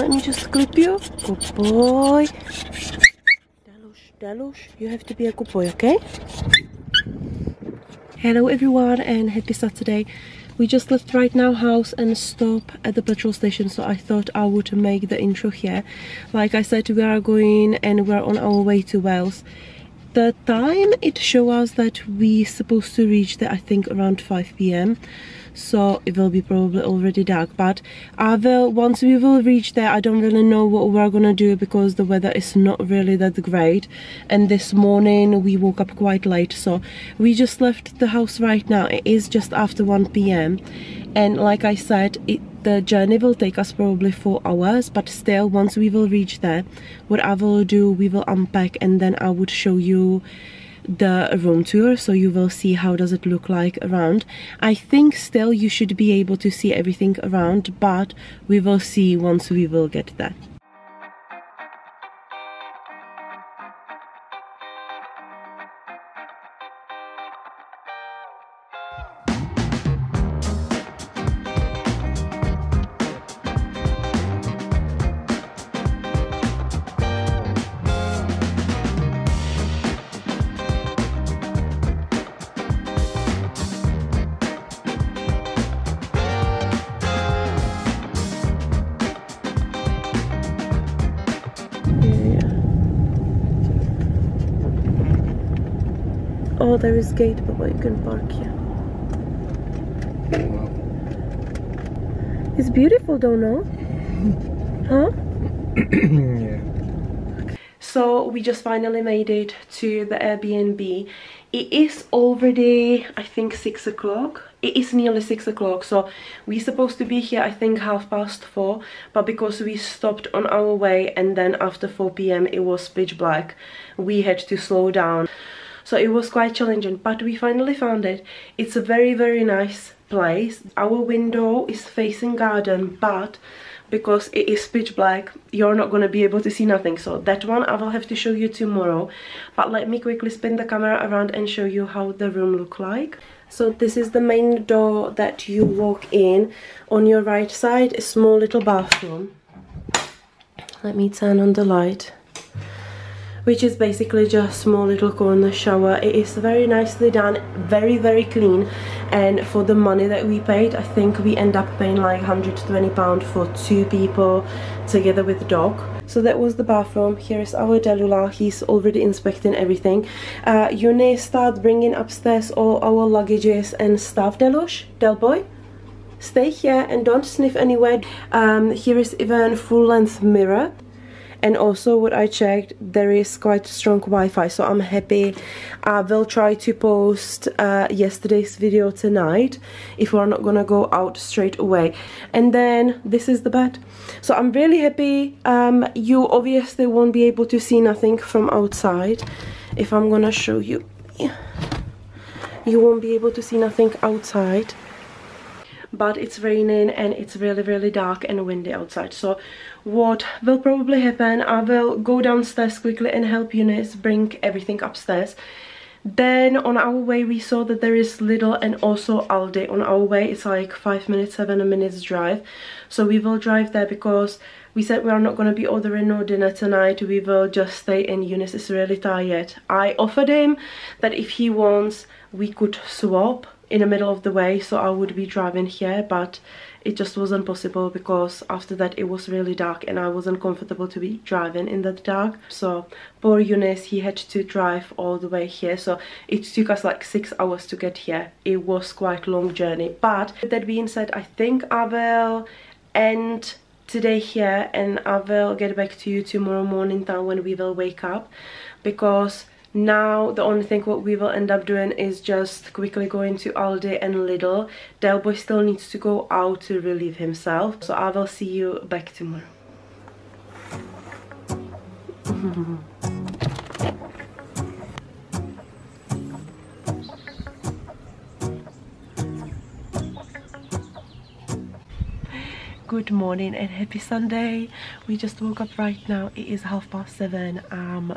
let me just clip you. Good boy. Delush, Delush, you have to be a good boy, okay? Hello everyone and happy Saturday. We just left right now house and stop at the petrol station so I thought I would make the intro here. Like I said we are going and we're on our way to Wales. The time it shows us that we supposed to reach there I think around 5 p.m so it will be probably already dark but I will once we will reach there I don't really know what we're gonna do because the weather is not really that great. And this morning we woke up quite late so we just left the house right now. It is just after 1 p.m and like I said it the journey will take us probably four hours but still once we will reach there what I will do we will unpack and then I would show you the room tour so you will see how does it look like around. I think still you should be able to see everything around but we will see once we will get there Oh, there is gate, but you can park here. It's beautiful, don't know? huh? yeah. So we just finally made it to the Airbnb. It is already, I think, six o'clock. It is nearly six o'clock, so we're supposed to be here, I think, half past four. But because we stopped on our way and then after 4 p.m. it was pitch black, we had to slow down so it was quite challenging but we finally found it. It's a very very nice place. Our window is facing garden but because it is pitch black you're not going to be able to see nothing. So that one i will have to show you tomorrow. But let me quickly spin the camera around and show you how the room look like. So this is the main door that you walk in. On your right side a small little bathroom. Let me turn on the light which is basically just small little corner shower. It is very nicely done very very clean. And for the money that we paid I think we end up paying like 120 pound for two people together with the dog. So that was the bathroom. Here is our Delula. He's already inspecting everything. Uh, Yune start bringing upstairs all our luggages and stuff. Delush Del boy stay here and don't sniff anywhere. Um, here is even full length mirror and also what I checked there is quite strong Wi-Fi so I'm happy. I will try to post uh, yesterday's video tonight if we're not gonna go out straight away. And then this is the bed so I'm really happy um, you obviously won't be able to see nothing from outside if I'm gonna show you. You won't be able to see nothing outside but it's raining and it's really really dark and windy outside so what will probably happen i will go downstairs quickly and help eunice bring everything upstairs then on our way we saw that there is Lidl and also Aldi on our way. It's like 5 minutes, 7 minutes drive. So we will drive there because we said we are not going to be ordering no dinner tonight. We will just stay in. Eunice is really tired. I offered him that if he wants we could swap in the middle of the way so I would be driving here but it just wasn't possible because after that it was really dark and I wasn't comfortable to be driving in the dark. So poor Eunice he had to drive all the way here. So it took us like six hours to get here. It was quite long journey. But that being said I think I will end today here and I will get back to you tomorrow morning time when we will wake up because now the only thing what we will end up doing is just quickly going to Aldi and Lidl. Delboy still needs to go out to relieve himself. So I will see you back tomorrow. good morning and happy sunday. We just woke up right now. It is half past seven. I'm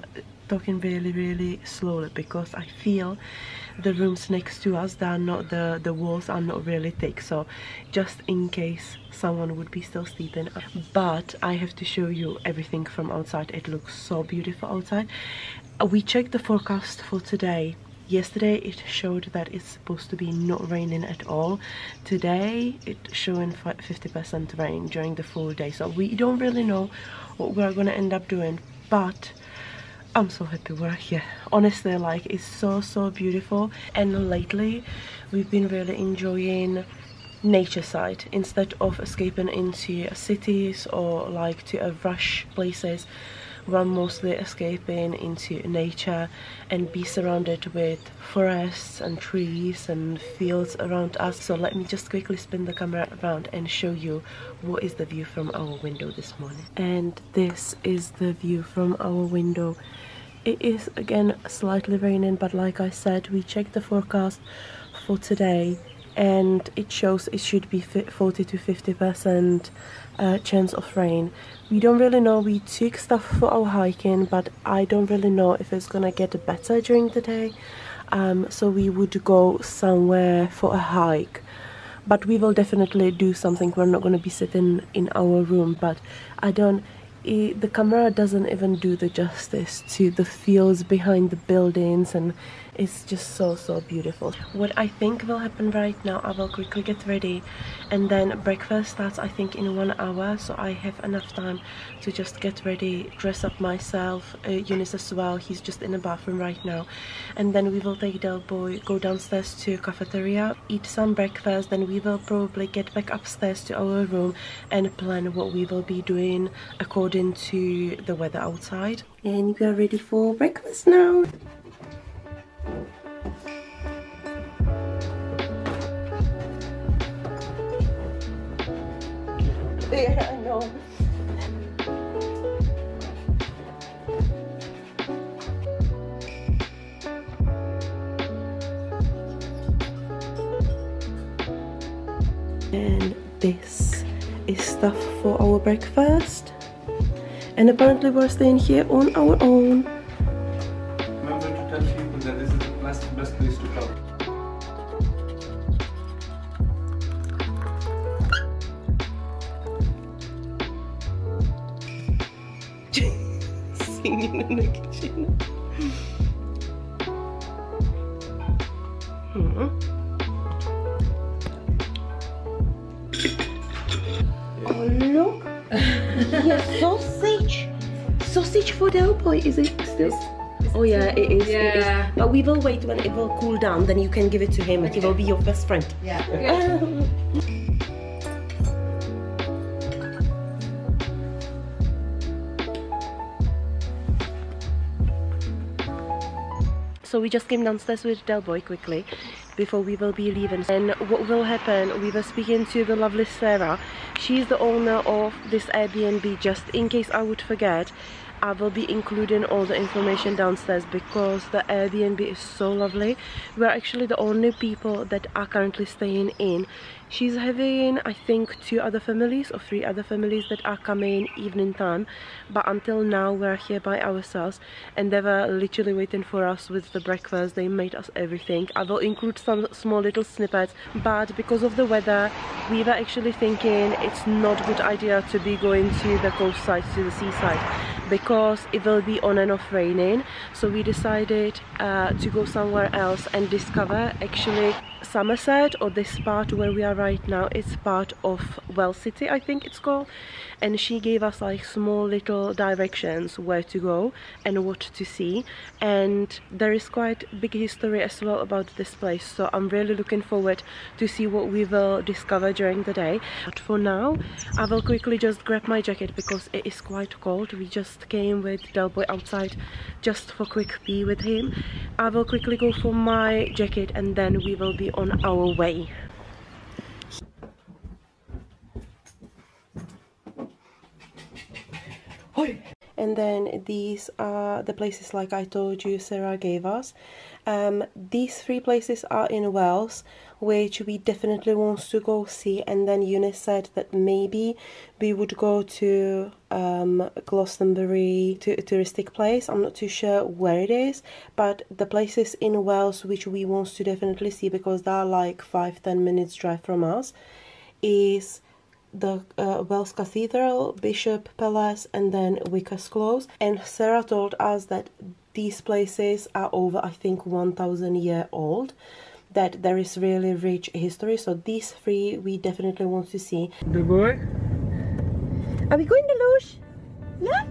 talking really really slowly because i feel the rooms next to us they are not the the walls are not really thick. So just in case someone would be still sleeping. But i have to show you everything from outside. It looks so beautiful outside. We checked the forecast for today yesterday it showed that it's supposed to be not raining at all. Today it's showing 50% rain during the full day. So we don't really know what we're gonna end up doing but I'm so happy we're here. Honestly like it's so so beautiful. And lately we've been really enjoying nature side. Instead of escaping into cities or like to a rush places we're mostly escaping into nature and be surrounded with forests and trees and fields around us. So let me just quickly spin the camera around and show you what is the view from our window this morning. And this is the view from our window. It is again slightly raining but like I said we checked the forecast for today and it shows it should be 40 to 50 percent uh, chance of rain. We don't really know. We took stuff for our hiking but I don't really know if it's gonna get better during the day. Um, so we would go somewhere for a hike. But we will definitely do something. We're not to be sitting in our room. But I don't it, the camera doesn't even do the justice to the fields behind the buildings and it's just so so beautiful. What i think will happen right now i will quickly get ready. And then breakfast starts i think in one hour. So i have enough time to just get ready dress up myself uh, eunice as well. He's just in the bathroom right now. And then we will take del boy go downstairs to cafeteria eat some breakfast. Then we will probably get back upstairs to our room and plan what we will be doing according to the weather outside. And we are ready for breakfast now there, I know. And this is stuff for our breakfast. And apparently we're staying here on our own. Singing in the kitchen. Hmm. Oh look! yes, sausage! Sausage for Del Boy, is it still? Oh yeah, it is, it is. Yeah. But we will wait when it will cool down, then you can give it to him and he will be your best friend. Yeah. so we just came downstairs with Del Boy quickly before we will be leaving and what will happen we were speaking to the lovely Sarah she's the owner of this Airbnb just in case I would forget I will be including all the information downstairs because the Airbnb is so lovely. We're actually the only people that are currently staying in. She's having, I think, two other families or three other families that are coming evening time. But until now, we're here by ourselves and they were literally waiting for us with the breakfast. They made us everything. I will include some small little snippets. But because of the weather, we were actually thinking it's not a good idea to be going to the coast side, to the seaside because it will be on and off raining. So we decided uh, to go somewhere else and discover actually Somerset or this part where we are right now. It's part of Well City I think it's called. And she gave us like small little directions where to go and what to see. And there is quite big history as well about this place. So I'm really looking forward to see what we will discover during the day. But for now I will quickly just grab my jacket because it is quite cold. We just came with Del Boy outside just for quick pee with him. I will quickly go for my jacket and then we will be on our way and then these are the places like I told you Sarah gave us. Um, these three places are in Wales, which we definitely want to go see. And then Eunice said that maybe we would go to um, Glastonbury, to a touristic place. I'm not too sure where it is, but the places in Wales which we want to definitely see because they're like five ten minutes drive from us is the uh, Wells Cathedral, Bishop Palace, and then Vicars' Close. And Sarah told us that these places are over, I think, 1000 year old. That there is really rich history. So these three we definitely want to see. The boy? Are we going to Lush? Yeah?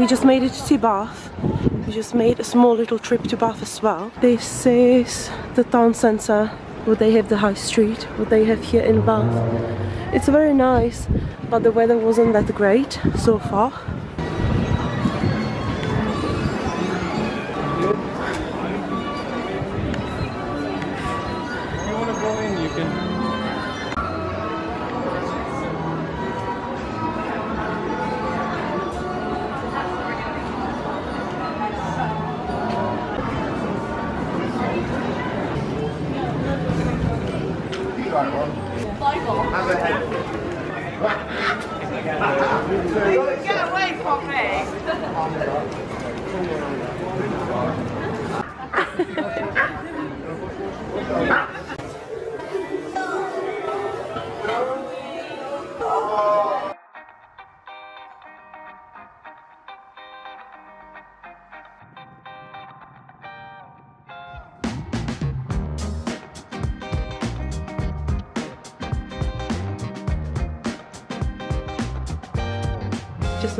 We just made it to Bath. We just made a small little trip to Bath as well. This is the town centre where they have the high street, what they have here in Bath. It's very nice, but the weather wasn't that great so far.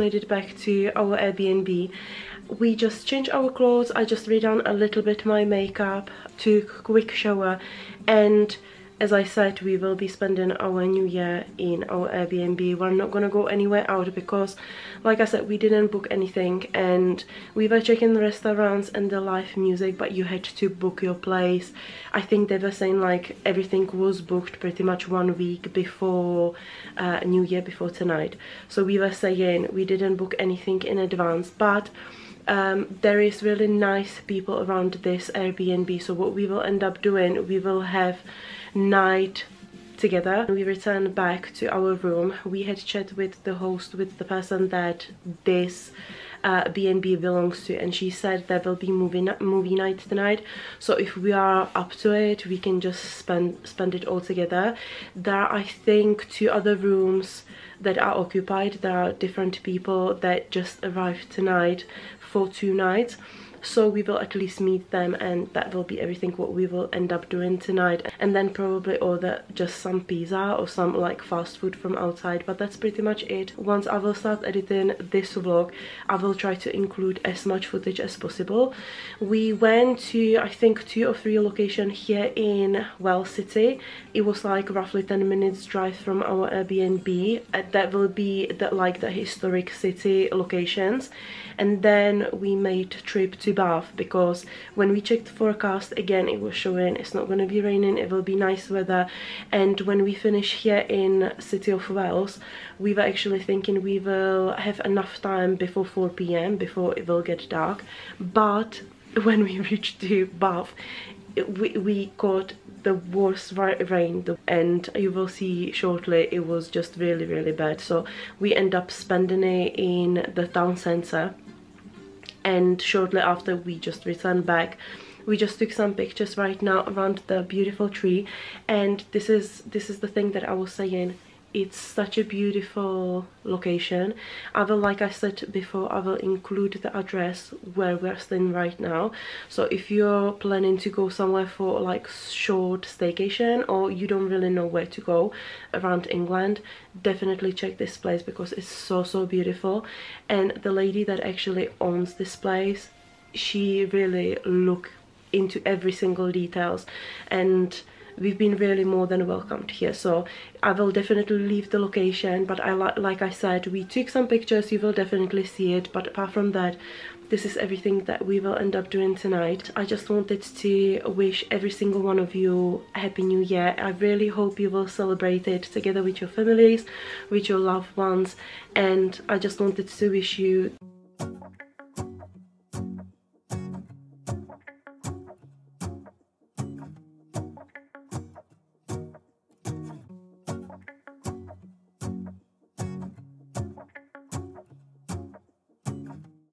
It back to our Airbnb. We just changed our clothes, I just redone a little bit my makeup, took quick shower and as I said we will be spending our new year in our Airbnb. We're not gonna go anywhere out because like I said we didn't book anything and we were checking the restaurants and the live music but you had to book your place. I think they were saying like everything was booked pretty much one week before uh, New Year before tonight. So we were saying we didn't book anything in advance but um, there is really nice people around this Airbnb. So what we will end up doing we will have night together. We returned back to our room we had chat with the host with the person that this uh, B&B belongs to and she said there will be movie, movie night tonight. So if we are up to it we can just spend spend it all together. There are I think two other rooms that are occupied. There are different people that just arrived tonight for two nights so we will at least meet them and that will be everything what we will end up doing tonight. And then probably order just some pizza or some like fast food from outside but that's pretty much it. Once i will start editing this vlog i will try to include as much footage as possible. We went to i think two or three locations here in wells city. It was like roughly 10 minutes drive from our airbnb. Uh, that will be the like the historic city locations. And then we made trip to Bath because when we checked forecast again it was showing it's not going to be raining it will be nice weather. And when we finish here in City of Wells we were actually thinking we will have enough time before 4 p.m. before it will get dark. But when we reached to Bath we, we got the worst rain and you will see shortly it was just really really bad. So we end up spending it in the town center and shortly after we just returned back. We just took some pictures right now around the beautiful tree and this is this is the thing that I was saying it's such a beautiful location. I will like i said before i will include the address where we're staying right now. So if you're planning to go somewhere for like short staycation or you don't really know where to go around england definitely check this place because it's so so beautiful. And the lady that actually owns this place she really look into every single details. And we've been really more than welcomed here. So i will definitely leave the location but i like i said we took some pictures you will definitely see it but apart from that this is everything that we will end up doing tonight. I just wanted to wish every single one of you a happy new year. I really hope you will celebrate it together with your families with your loved ones and i just wanted to wish you